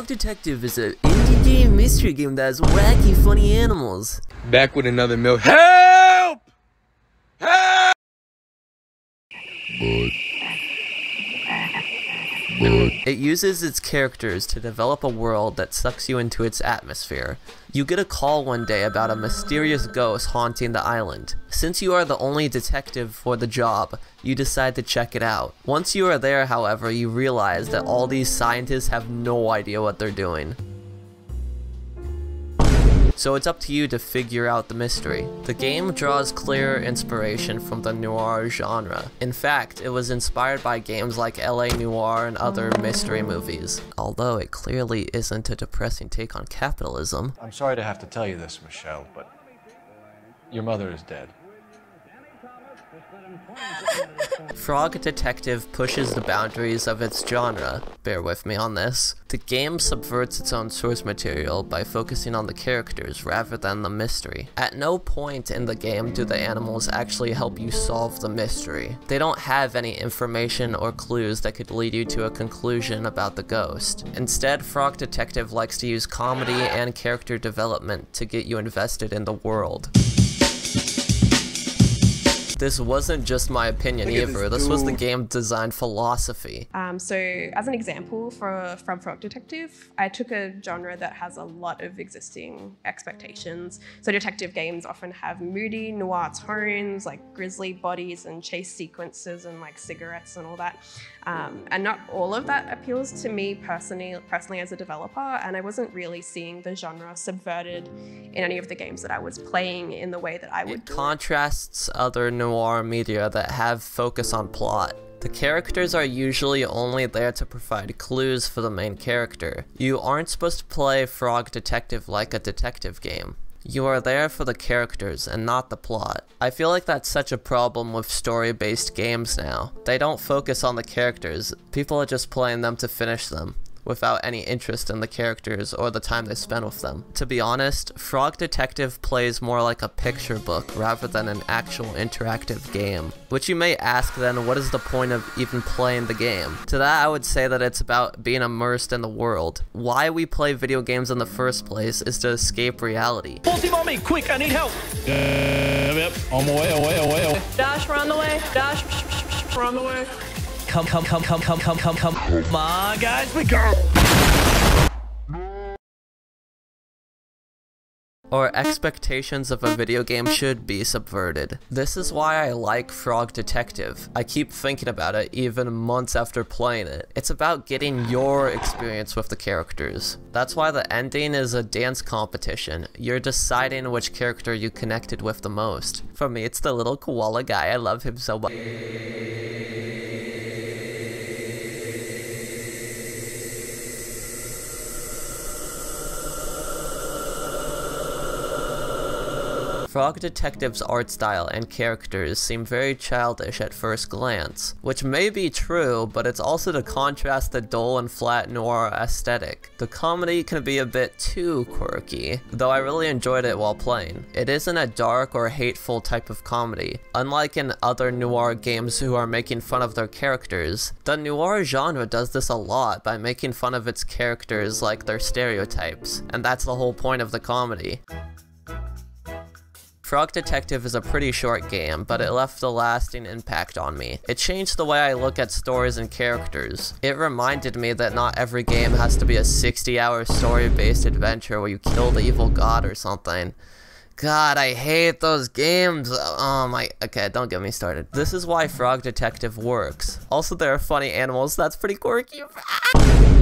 Frog Detective is an indie game mystery game that has wacky, funny animals. Back with another milk. Help! Help! It uses its characters to develop a world that sucks you into its atmosphere. You get a call one day about a mysterious ghost haunting the island. Since you are the only detective for the job, you decide to check it out. Once you are there, however, you realize that all these scientists have no idea what they're doing so it's up to you to figure out the mystery. The game draws clear inspiration from the noir genre. In fact, it was inspired by games like LA Noire and other mystery movies, although it clearly isn't a depressing take on capitalism. I'm sorry to have to tell you this, Michelle, but your mother is dead. Frog Detective pushes the boundaries of its genre, bear with me on this. The game subverts its own source material by focusing on the characters rather than the mystery. At no point in the game do the animals actually help you solve the mystery. They don't have any information or clues that could lead you to a conclusion about the ghost. Instead, Frog Detective likes to use comedy and character development to get you invested in the world this wasn't just my opinion either. This, this was the game design philosophy. Um, so as an example for from Frog Detective, I took a genre that has a lot of existing expectations. So detective games often have moody noir tones like grisly bodies and chase sequences and like cigarettes and all that. Um, and not all of that appeals to me personally, personally as a developer. And I wasn't really seeing the genre subverted in any of the games that I was playing in the way that I would. It contrasts other noir noir media that have focus on plot. The characters are usually only there to provide clues for the main character. You aren't supposed to play Frog Detective like a detective game. You are there for the characters and not the plot. I feel like that's such a problem with story-based games now. They don't focus on the characters, people are just playing them to finish them without any interest in the characters or the time they spend with them. To be honest, Frog Detective plays more like a picture book rather than an actual interactive game. Which you may ask then, what is the point of even playing the game? To that I would say that it's about being immersed in the world. Why we play video games in the first place is to escape reality. Team on me, quick, I need help! Yep, yep, on my way, away, away, away. Dash, we're on the way, Dash, we're on the way. Come, come, come, come, come, come, come, come. Oh come on, guys, we go. or expectations of a video game should be subverted. This is why I like Frog Detective. I keep thinking about it even months after playing it. It's about getting your experience with the characters. That's why the ending is a dance competition. You're deciding which character you connected with the most. For me, it's the little koala guy. I love him so much. Frog Detective's art style and characters seem very childish at first glance, which may be true, but it's also to contrast the dull and flat noir aesthetic. The comedy can be a bit too quirky, though I really enjoyed it while playing. It isn't a dark or hateful type of comedy. Unlike in other noir games who are making fun of their characters, the noir genre does this a lot by making fun of its characters like their stereotypes, and that's the whole point of the comedy. Frog Detective is a pretty short game, but it left a lasting impact on me. It changed the way I look at stories and characters. It reminded me that not every game has to be a 60 hour story based adventure where you kill the evil god or something. God, I hate those games. Oh my, okay, don't get me started. This is why Frog Detective works. Also, there are funny animals, that's pretty quirky.